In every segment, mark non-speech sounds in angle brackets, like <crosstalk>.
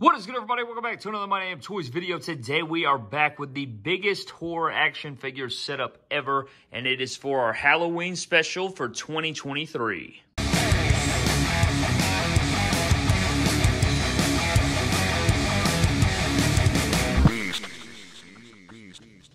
What is good, everybody? Welcome back to another My Damn Toys video. Today, we are back with the biggest horror action figure setup ever, and it is for our Halloween special for 2023.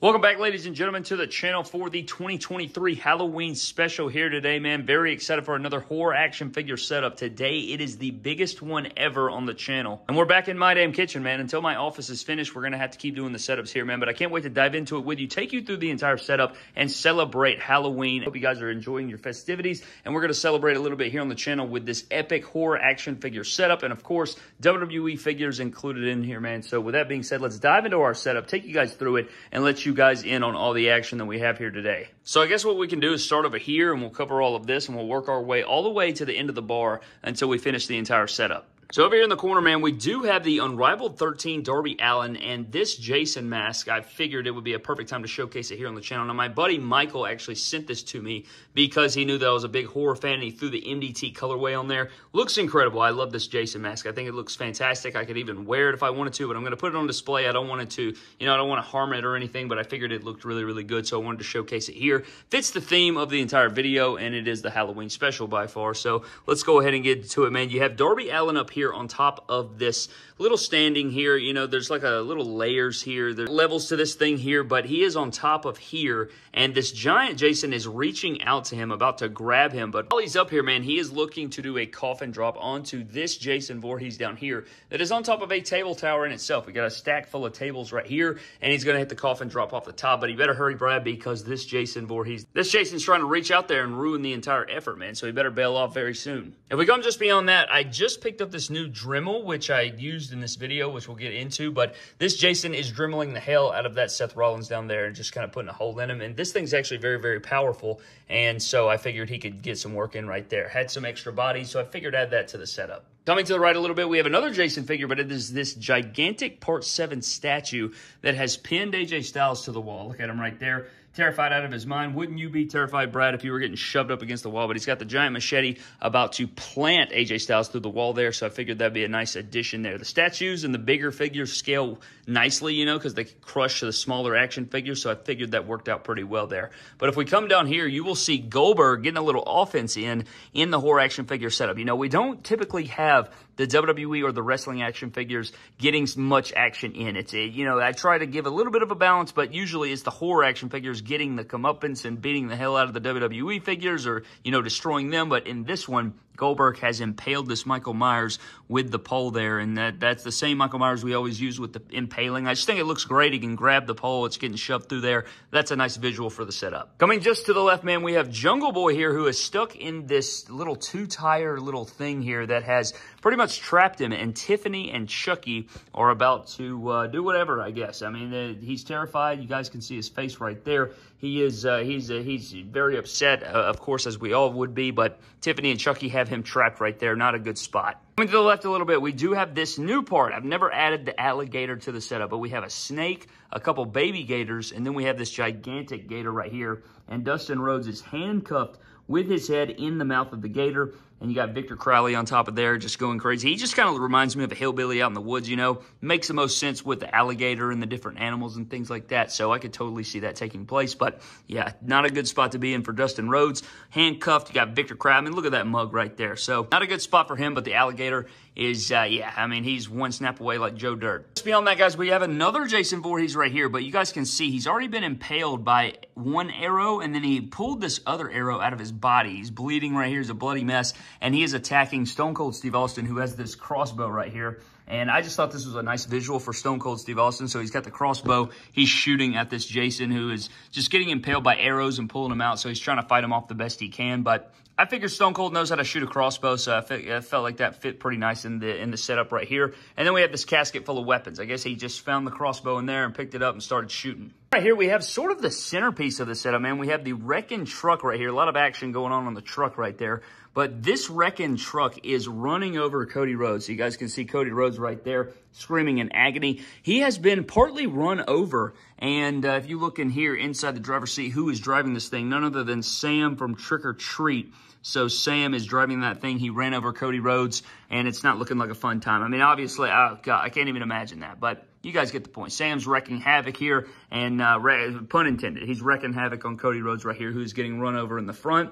Welcome back, ladies and gentlemen, to the channel for the 2023 Halloween special here today, man. Very excited for another horror action figure setup. Today, it is the biggest one ever on the channel. And we're back in my damn kitchen, man. Until my office is finished, we're going to have to keep doing the setups here, man. But I can't wait to dive into it with you, take you through the entire setup, and celebrate Halloween. Hope you guys are enjoying your festivities. And we're going to celebrate a little bit here on the channel with this epic horror action figure setup. And of course, WWE figures included in here, man. So with that being said, let's dive into our setup, take you guys through it, and let you you guys in on all the action that we have here today. So I guess what we can do is start over here and we'll cover all of this and we'll work our way all the way to the end of the bar until we finish the entire setup. So over here in the corner, man, we do have the Unrivaled 13 Darby Allin and this Jason mask. I figured it would be a perfect time to showcase it here on the channel. Now, my buddy Michael actually sent this to me because he knew that I was a big horror fan and he threw the MDT colorway on there. Looks incredible. I love this Jason mask. I think it looks fantastic. I could even wear it if I wanted to, but I'm going to put it on display. I don't want it to, you know, I don't want to harm it or anything, but I figured it looked really, really good, so I wanted to showcase it here. Fits the theme of the entire video, and it is the Halloween special by far. So let's go ahead and get to it, man. You have Darby Allin up here on top of this little standing here. You know, there's like a little layers here. There's levels to this thing here, but he is on top of here. And this giant Jason is reaching out to him, about to grab him. But while he's up here, man, he is looking to do a coffin drop onto this Jason Voorhees down here that is on top of a table tower in itself. We got a stack full of tables right here, and he's going to hit the coffin drop off the top. But he better hurry, Brad, because this Jason Voorhees, this Jason's trying to reach out there and ruin the entire effort, man. So he better bail off very soon. If we come just beyond that, I just picked up this new Dremel, which I used in this video, which we'll get into. But this Jason is dremeling the hell out of that Seth Rollins down there and just kind of putting a hole in him. And this thing's actually very, very powerful. And so I figured he could get some work in right there. Had some extra body, so I figured add that to the setup. Coming to the right a little bit, we have another Jason figure, but it is this gigantic Part 7 statue that has pinned AJ Styles to the wall. Look at him right there terrified out of his mind. Wouldn't you be terrified, Brad, if you were getting shoved up against the wall? But he's got the giant machete about to plant AJ Styles through the wall there, so I figured that'd be a nice addition there. The statues and the bigger figures scale nicely, you know, because they crush the smaller action figures, so I figured that worked out pretty well there. But if we come down here, you will see Goldberg getting a little offense in in the horror action figure setup. You know, we don't typically have the WWE or the wrestling action figures getting much action in. It's, you know, I try to give a little bit of a balance, but usually it's the horror action figures getting the comeuppance and beating the hell out of the WWE figures or, you know, destroying them. But in this one, Goldberg has impaled this Michael Myers with the pole there, and that, that's the same Michael Myers we always use with the impaling. I just think it looks great. He can grab the pole. It's getting shoved through there. That's a nice visual for the setup. Coming just to the left, man, we have Jungle Boy here who is stuck in this little two-tire little thing here that has pretty much trapped him, and Tiffany and Chucky are about to uh, do whatever, I guess. I mean, uh, he's terrified. You guys can see his face right there. He is, uh, he's, uh, he's very upset, uh, of course, as we all would be, but Tiffany and Chucky have him trapped right there. Not a good spot. Coming to the left a little bit, we do have this new part. I've never added the alligator to the setup, but we have a snake, a couple baby gators, and then we have this gigantic gator right here. And Dustin Rhodes is handcuffed with his head in the mouth of the gator. And you got Victor Crowley on top of there just going crazy. He just kind of reminds me of a hillbilly out in the woods, you know. Makes the most sense with the alligator and the different animals and things like that. So I could totally see that taking place. But yeah, not a good spot to be in for Dustin Rhodes. Handcuffed, you got Victor Crowley. I mean, look at that mug right there. So not a good spot for him, but the alligator is, uh, yeah, I mean, he's one snap away like Joe Dirt. Just beyond that, guys, we have another Jason Voorhees right here, but you guys can see he's already been impaled by one arrow, and then he pulled this other arrow out of his body. He's bleeding right here. He's a bloody mess, and he is attacking Stone Cold Steve Austin, who has this crossbow right here. And I just thought this was a nice visual for Stone Cold Steve Austin. So he's got the crossbow. He's shooting at this Jason who is just getting impaled by arrows and pulling him out. So he's trying to fight him off the best he can. But I figure Stone Cold knows how to shoot a crossbow, so I, I, felt like that fit pretty nice in the in the setup right here. And then we have this casket full of weapons. I guess he just found the crossbow in there and picked it up and started shooting. Right here, we have sort of the centerpiece of the setup, man. We have the wrecking truck right here. A lot of action going on on the truck right there. But this wrecking truck is running over Cody Rhodes. So you guys can see Cody Rhodes right there, screaming in agony. He has been partly run over, and uh, if you look in here inside the driver's seat, who is driving this thing? None other than Sam from Trick or Treat. So Sam is driving that thing. He ran over Cody Rhodes, and it's not looking like a fun time. I mean, obviously, oh God, I can't even imagine that. But you guys get the point. Sam's wrecking havoc here, and uh, pun intended, he's wrecking havoc on Cody Rhodes right here, who's getting run over in the front.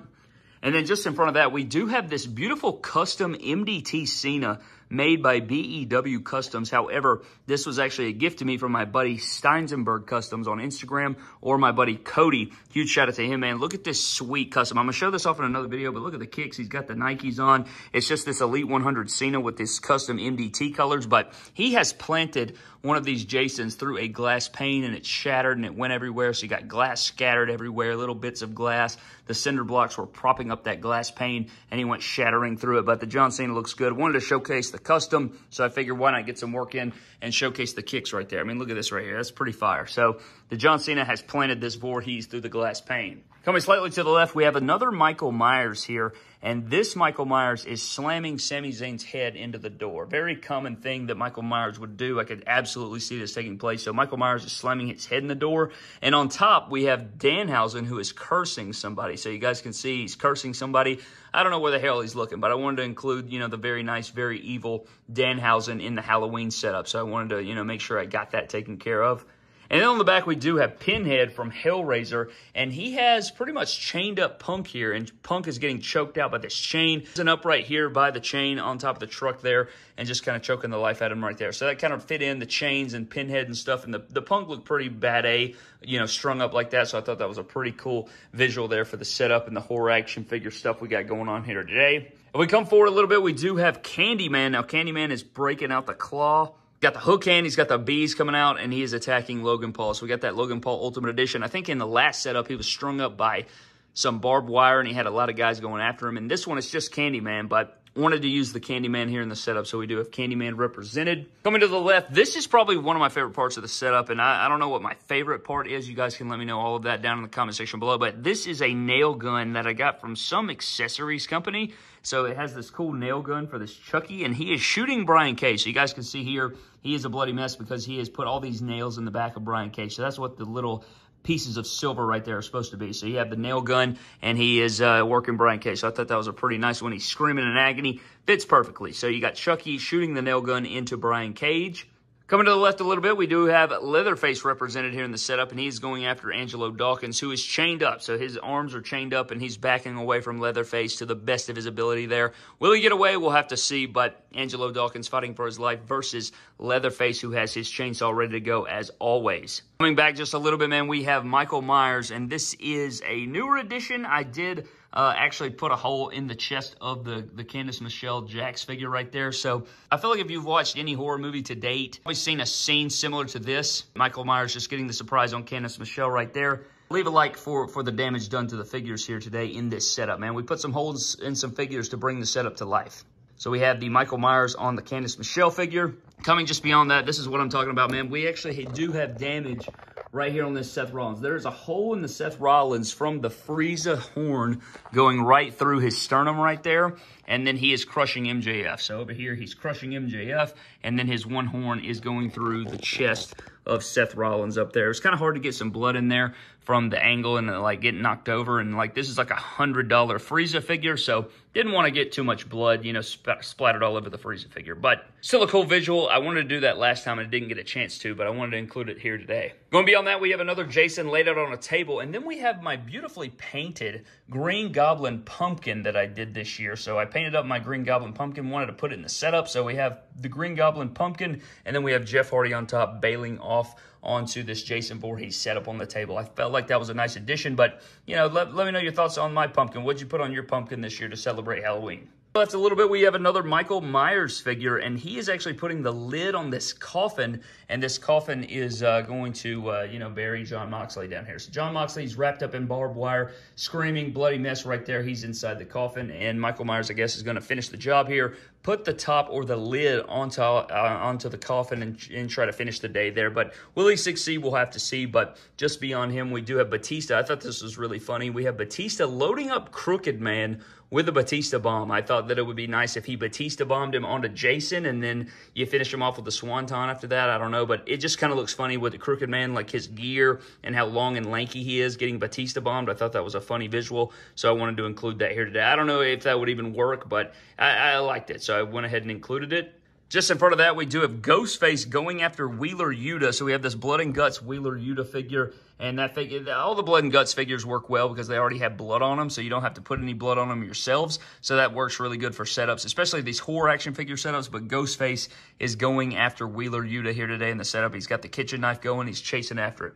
And then just in front of that, we do have this beautiful custom MDT Cena made by BEW Customs. However, this was actually a gift to me from my buddy Steinsenberg Customs on Instagram or my buddy Cody. Huge shout out to him, man. Look at this sweet custom. I'm going to show this off in another video, but look at the kicks. He's got the Nikes on. It's just this Elite 100 Cena with this custom MDT colors, but he has planted one of these Jasons through a glass pane and it shattered and it went everywhere. So you got glass scattered everywhere, little bits of glass. The cinder blocks were propping up that glass pane and he went shattering through it. But the John Cena looks good. Wanted to showcase the custom. So I figured why not get some work in and showcase the kicks right there. I mean, look at this right here. That's pretty fire. So the John Cena has planted this Voorhees through the glass pane. Coming slightly to the left, we have another Michael Myers here. And this Michael Myers is slamming Sami Zayn's head into the door. Very common thing that Michael Myers would do. I could absolutely see this taking place. So Michael Myers is slamming his head in the door. And on top, we have Danhausen who is cursing somebody. So you guys can see he's cursing somebody. I don't know where the hell he's looking, but I wanted to include, you know, the very nice, very evil Danhausen in the Halloween setup. So I wanted to, you know, make sure I got that taken care of. And then on the back, we do have Pinhead from Hellraiser, and he has pretty much chained up Punk here, and Punk is getting choked out by this chain. There's an upright here by the chain on top of the truck there, and just kind of choking the life out of him right there. So that kind of fit in the chains and Pinhead and stuff, and the, the Punk looked pretty bad A, you know, strung up like that, so I thought that was a pretty cool visual there for the setup and the horror action figure stuff we got going on here today. If we come forward a little bit, we do have Candyman. Now, Candyman is breaking out the claw got the hook hand, he's got the bees coming out, and he is attacking Logan Paul. So we got that Logan Paul Ultimate Edition. I think in the last setup, he was strung up by some barbed wire, and he had a lot of guys going after him. And this one is just Candyman, but wanted to use the Candyman here in the setup, so we do have Candyman represented. Coming to the left, this is probably one of my favorite parts of the setup, and I, I, don't know what my favorite part is. You guys can let me know all of that down in the comment section below, but this is a nail gun that I got from some accessories company. So it has this cool nail gun for this Chucky, and he is shooting Brian Cage. So you guys can see here, he is a bloody mess because he has put all these nails in the back of Brian Cage. So that's what the little pieces of silver right there are supposed to be. So you have the nail gun, and he is uh, working Brian Cage. So I thought that was a pretty nice one. He's screaming in agony. Fits perfectly. So you got Chucky shooting the nail gun into Brian Cage. Coming to the left a little bit, we do have Leatherface represented here in the setup, and he's going after Angelo Dawkins, who is chained up. So his arms are chained up, and he's backing away from Leatherface to the best of his ability there. Will he get away? We'll have to see, but Angelo Dawkins fighting for his life versus Leatherface, who has his chainsaw ready to go as always. Coming back just a little bit, man, we have Michael Myers, and this is a newer edition. I did uh, actually put a hole in the chest of the, the Candice Michelle Jakks figure right there. So I feel like if you've watched any horror movie to date, probably seen a scene similar to this. Michael Myers just getting the surprise on Candice Michelle right there. Leave a like for, for the damage done to the figures here today in this setup, man. We put some holes in some figures to bring the setup to life. So we have the Michael Myers on the Candice Michelle figure. Coming just beyond that, this is what I'm talking about, man. We actually do have damage right here on this Seth Rollins. There's a hole in the Seth Rollins from the Frieza horn going right through his sternum right there. And then he is crushing MJF. So over here, he's crushing MJF. And then his one horn is going through the chest of Seth Rollins up there. It's kind of hard to get some blood in there from the angle and like getting knocked over. And like this is like a $100 Frieza figure. So didn't want to get too much blood, you know, sp splattered all over the Frieza figure. But still a cool visual. I wanted to do that last time and I didn't get a chance to, but I wanted to include it here today. Going beyond that, we have another Jason laid out on a table. And then we have my beautifully painted Green Goblin pumpkin that I did this year. So I painted up my Green Goblin pumpkin, wanted to put it in the setup. So we have the Green Goblin pumpkin, and then we have Jeff Hardy on top bailing off onto this Jason Voorhees setup on the table. I felt like that was a nice addition, but, you know, let, let me know your thoughts on my pumpkin. What'd you put on your pumpkin this year to celebrate Halloween? That's a little bit. We have another Michael Myers figure, and he is actually putting the lid on this coffin, and this coffin is uh, going to, uh, you know, bury Jon Moxley down here. So Jon Moxley's wrapped up in barbed wire, screaming bloody mess right there. He's inside the coffin, and Michael Myers, I guess, is going to finish the job here, put the top or the lid onto uh, onto the coffin and, and, try to finish the day there. But will he succeed? we'll have to see. But just beyond him, we do have Batista. I thought this was really funny. We have Batista loading up Crooked Man with a Batista bomb. I thought that it would be nice if he Batista bombed him onto Jason and then you finish him off with the Swanton after that. I don't know, but it just kind of looks funny with the Crooked Man, like his gear and how long and lanky he is getting Batista bombed. I thought that was a funny visual, so I wanted to include that here today. I don't know if that would even work, but I, I liked it, so I went ahead and included it. Just in front of that, we do have Ghostface going after Wheeler Yuta. So we have this Blood and Guts Wheeler Yuta figure. And that figure, all the Blood and Guts figures work well because they already have blood on them. So you don't have to put any blood on them yourselves. So that works really good for setups, especially these horror action figure setups. But Ghostface is going after Wheeler Yuta here today in the setup. He's got the kitchen knife going. He's chasing after it.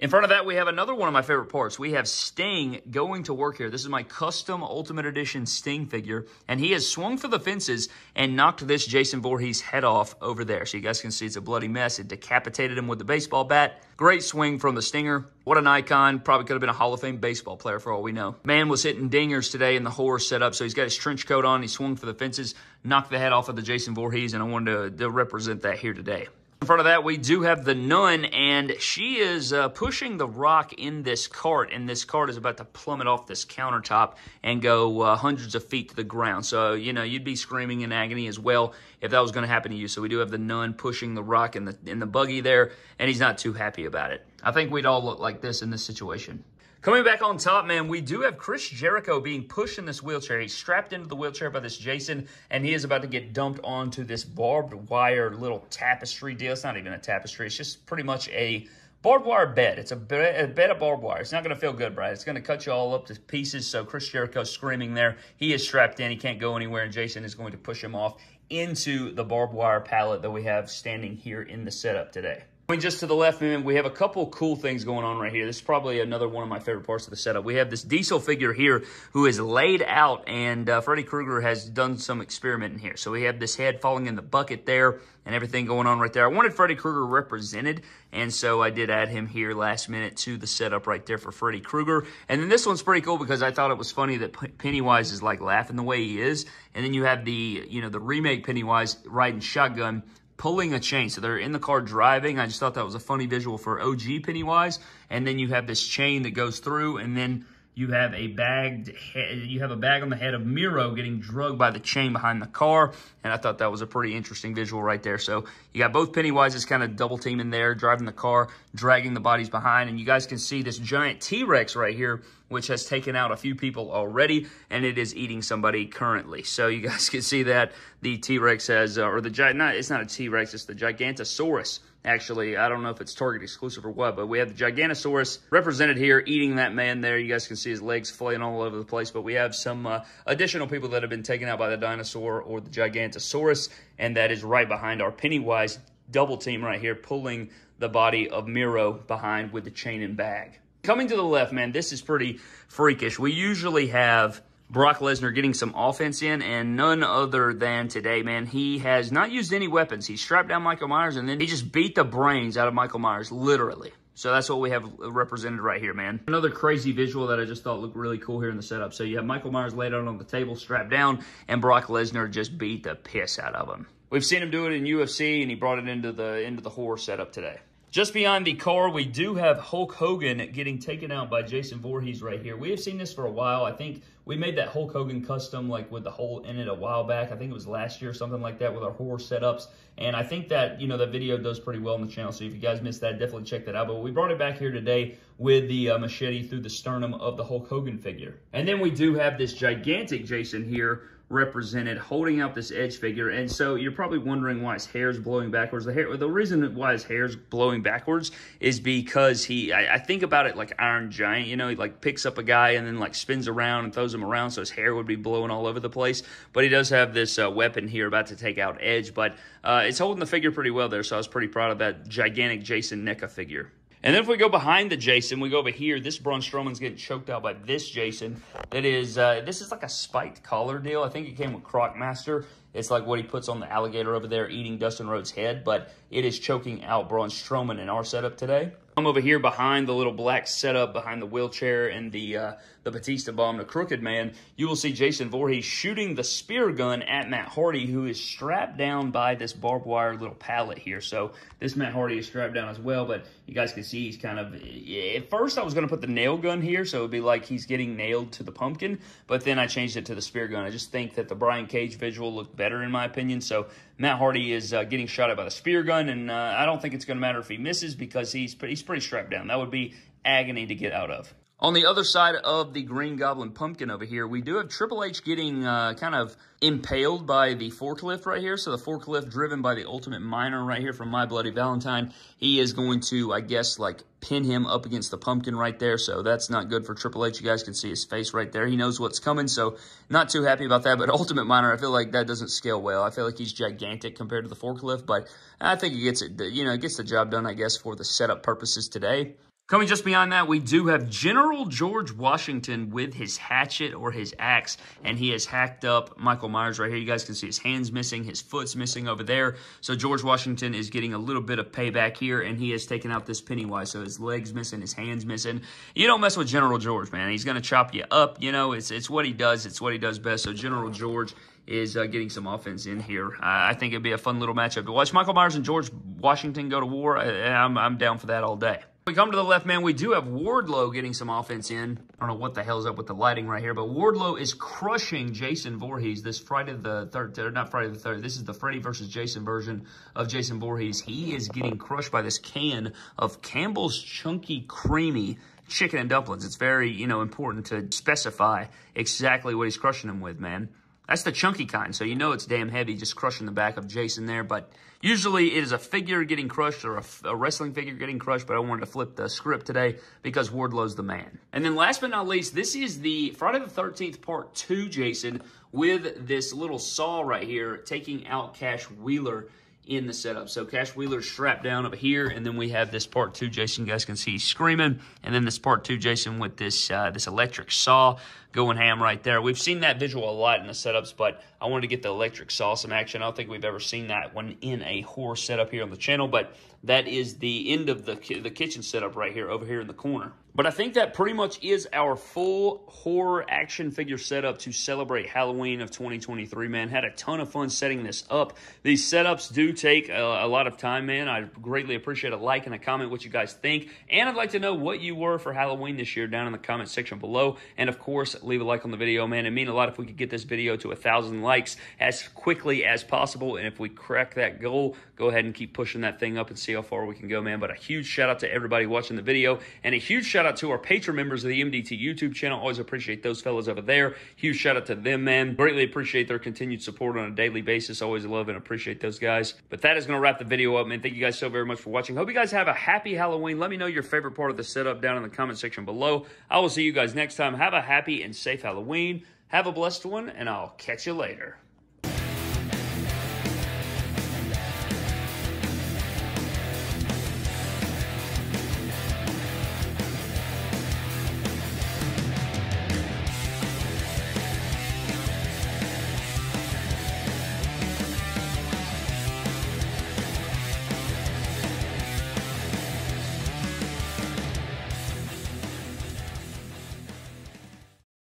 In front of that, we have another one of my favorite parts. We have Sting going to work here. This is my custom Ultimate Edition Sting figure, and he has swung for the fences and knocked this Jason Voorhees head off over there. So you guys can see it's a bloody mess. It decapitated him with the baseball bat. Great swing from the Stinger. What an icon. Probably could have been a Hall of Fame baseball player for all we know. Man was hitting dingers today in the horror setup, so he's got his trench coat on. He swung for the fences, knocked the head off of the Jason Voorhees, and I wanted to, to represent that here today. In front of that, we do have the nun, and she is uh, pushing the rock in this cart, and this cart is about to plummet off this countertop and go uh, hundreds of feet to the ground. So, you know, you'd be screaming in agony as well if that was going to happen to you. So we do have the nun pushing the rock in the, in the buggy there, and he's not too happy about it. I think we'd all look like this in this situation. Coming back on top, man, we do have Chris Jericho being pushed in this wheelchair. He's strapped into the wheelchair by this Jason, and he is about to get dumped onto this barbed wire little tapestry deal. It's not even a tapestry. It's just pretty much a barbed wire bed. It's a bed, of barbed wire. It's not going to feel good, Brad. It's going to cut you all up to pieces. So Chris Jericho's screaming there. He is strapped in. He can't go anywhere, and Jason is going to push him off into the barbed wire pallet that we have standing here in the setup today. Going just to the left, man, we have a couple cool things going on right here. This is probably another one of my favorite parts of the setup. We have this diesel figure here who is laid out, and uh, Freddy Krueger has done some experimenting here. So we have this head falling in the bucket there and everything going on right there. I wanted Freddy Krueger represented, and so I did add him here last minute to the setup right there for Freddy Krueger. And then this one's pretty cool because I thought it was funny that Pennywise is like laughing the way he is. And then you have the, you know, the remake Pennywise riding shotgun pulling a chain. So they're in the car driving. I just thought that was a funny visual for OG Pennywise. And then you have this chain that goes through and then you have a bagged you have a bag on the head of Miro getting drugged by the chain behind the car. And I thought that was a pretty interesting visual right there. So you got both Pennywises kind of double teaming there, driving the car, dragging the bodies behind. And you guys can see this giant T-Rex right here, which has taken out a few people already, and it is eating somebody currently. So you guys can see that the T-Rex has, uh, or the, not, it's not a T-Rex, it's the Gigantosaurus Actually, I don't know if it's Target exclusive or what, but we have the Gigantosaurus represented here eating that man there. You guys can see his legs flaying all over the place, but we have some uh, additional people that have been taken out by the dinosaur or the Gigantosaurus, and that is right behind our Pennywise double team right here, pulling the body of Miro behind with the chain and bag. Coming to the left, man, this is pretty freakish. We usually have Brock Lesnar getting some offense in, and none other than today, man. He has not used any weapons. He strapped down Michael Myers, and then he just beat the brains out of Michael Myers, literally. So that's what we have represented right here, man. Another crazy visual that I just thought looked really cool here in the setup. So you have Michael Myers laid out on the table, strapped down, and Brock Lesnar just beat the piss out of him. We've seen him do it in UFC, and he brought it into the into the horror setup today. Just beyond the car, we do have Hulk Hogan getting taken out by Jason Voorhees right here. We have seen this for a while. I think we made that Hulk Hogan custom like with the hole in it a while back. I think it was last year or something like that with our horror setups. And I think that, you know, that video does pretty well on the channel. So if you guys missed that, definitely check that out. But we brought it back here today with the uh, machete through the sternum of the Hulk Hogan figure. And then we do have this gigantic Jason here represented holding out this edge figure. And so you're probably wondering why his hair is blowing backwards. The hair, the reason why his hair is blowing backwards is because he, I, I, think about it like Iron Giant, you know, he like picks up a guy and then like spins around and throws him around so his hair would be blowing all over the place. But he does have this uh, weapon here about to take out Edge, but uh, it's holding the figure pretty well there. So I was pretty proud of that gigantic Jason NECA figure. And then if we go behind the Jason, we go over here. This Braun Strowman's getting choked out by this Jason. That is, uh, this is like a spiked collar deal. I think it came with Crocmaster. It's like what he puts on the alligator over there eating Dustin Rhodes' head, but it is choking out Braun Strowman in our setup today. I'm over here behind the little black setup, behind the wheelchair and the uh, the Batista bomb, the Crooked Man. You will see Jason Voorhees shooting the spear gun at Matt Hardy, who is strapped down by this barbed wire little pallet here. So this Matt Hardy is strapped down as well, but you guys can see he's kind of... At first, I was going to put the nail gun here, so it would be like he's getting nailed to the pumpkin, but then I changed it to the spear gun. I just think that the Brian Cage visual looked better, in my opinion, so Matt Hardy is uh, getting shot at by the spear gun, and uh, I don't think it's going to matter if he misses because he's, he's pretty strapped down. That would be agony to get out of. On the other side of the Green Goblin pumpkin over here, we do have Triple H getting uh, kind of impaled by the forklift right here. So the forklift driven by the Ultimate Miner right here from My Bloody Valentine. He is going to, I guess, like pin him up against the pumpkin right there. So that's not good for Triple H. You guys can see his face right there. He knows what's coming, so not too happy about that. But <laughs> Ultimate Miner, I feel like that doesn't scale well. I feel like he's gigantic compared to the forklift, but I think he gets it, you know, gets the job done, I guess, for the setup purposes today. Coming just beyond that, we do have General George Washington with his hatchet or his axe, and he has hacked up Michael Myers right here. You guys can see his hands missing, his foot's missing over there. So George Washington is getting a little bit of payback here, and he has taken out this Pennywise. So his leg's missing, his hands missing. You don't mess with General George, man. He's going to chop you up. You know, it's, it's what he does. It's what he does best. So General George is uh, getting some offense in here. Uh, I think it'd be a fun little matchup to watch. Michael Myers and George Washington go to war. I, I'm, I'm down for that all day. We come to the left, man. We do have Wardlow getting some offense in. I don't know what the hell's up with the lighting right here, but Wardlow is crushing Jason Voorhees this Friday the 3rd, not Friday the 3rd. This is the Freddy versus Jason version of Jason Voorhees. He is getting crushed by this can of Campbell's Chunky Creamy chicken and dumplings. It's very, you know, important to specify exactly what he's crushing him with, man. That's the chunky kind, so you know it's damn heavy, just crushing the back of Jason there. But usually it is a figure getting crushed or a, a, wrestling figure getting crushed, but I wanted to flip the script today because Wardlow's the man. And then last but not least, this is the Friday the 13th Part 2 Jason with this little saw right here taking out Cash Wheeler in the setup. So Cash Wheeler's strapped down up here, and then we have this part two Jason. You guys can see screaming, and then this part two Jason with this uh, this electric saw going ham right there. We've seen that visual a lot in the setups, but I wanted to get the electric saw some action. I don't think we've ever seen that one in a horror setup here on the channel, but that is the end of the, the kitchen setup right here, over here in the corner. But I think that pretty much is our full horror action figure setup to celebrate Halloween of 2023, man. Had a ton of fun setting this up. These setups do take a, a lot of time, man. I greatly appreciate a like and a comment what you guys think. And I'd like to know what you were for Halloween this year down in the comment section below. And of course, leave a like on the video, man. It'd mean a lot if we could get this video to a thousand likes as quickly as possible. And if we crack that goal, go ahead and keep pushing that thing up and see how far we can go, man. But a huge shout out to everybody watching the video and a huge shout out to our patron members of the MDT YouTube channel. Always appreciate those fellas over there. Huge shout out to them, man. Greatly appreciate their continued support on a daily basis. Always love and appreciate those guys. But that is going to wrap the video up, man. Thank you guys so very much for watching. Hope you guys have a happy Halloween. Let me know your favorite part of the setup down in the comment section below. I will see you guys next time. Have a happy and safe Halloween. Have a blessed one, and I'll catch you later.